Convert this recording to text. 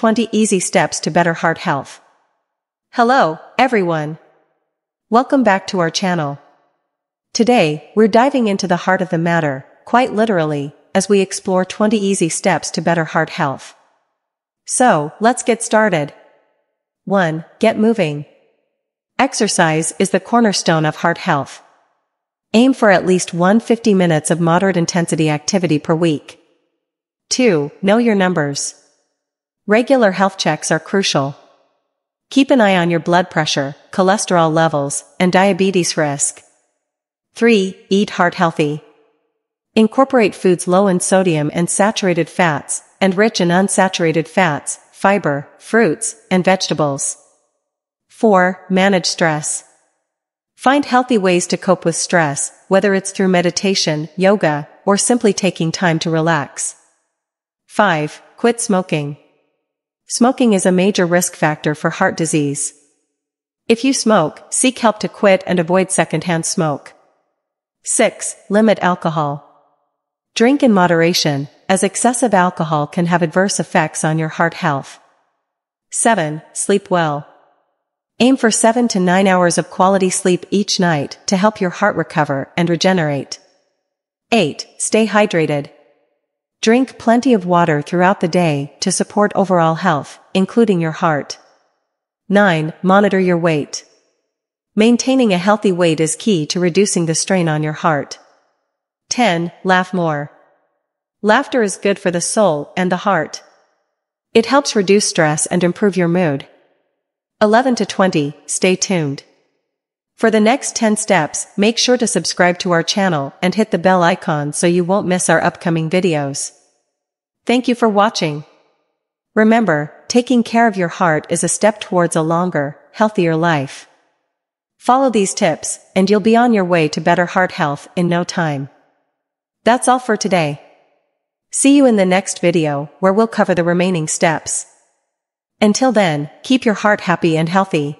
20 easy steps to better heart health. Hello, everyone. Welcome back to our channel. Today, we're diving into the heart of the matter, quite literally, as we explore 20 easy steps to better heart health. So, let's get started. 1. Get moving. Exercise is the cornerstone of heart health. Aim for at least 150 minutes of moderate intensity activity per week. 2. Know your numbers. Regular health checks are crucial. Keep an eye on your blood pressure, cholesterol levels, and diabetes risk. 3. Eat heart healthy. Incorporate foods low in sodium and saturated fats, and rich in unsaturated fats, fiber, fruits, and vegetables. 4. Manage stress. Find healthy ways to cope with stress, whether it's through meditation, yoga, or simply taking time to relax. 5. Quit smoking. Smoking is a major risk factor for heart disease. If you smoke, seek help to quit and avoid secondhand smoke. 6. Limit alcohol. Drink in moderation, as excessive alcohol can have adverse effects on your heart health. 7. Sleep well. Aim for 7 to 9 hours of quality sleep each night to help your heart recover and regenerate. 8. Stay hydrated. Drink plenty of water throughout the day to support overall health, including your heart. 9. Monitor your weight. Maintaining a healthy weight is key to reducing the strain on your heart. 10. Laugh more. Laughter is good for the soul and the heart. It helps reduce stress and improve your mood. 11 to 20. Stay tuned. For the next 10 steps, make sure to subscribe to our channel and hit the bell icon so you won't miss our upcoming videos. Thank you for watching. Remember, taking care of your heart is a step towards a longer, healthier life. Follow these tips, and you'll be on your way to better heart health in no time. That's all for today. See you in the next video, where we'll cover the remaining steps. Until then, keep your heart happy and healthy.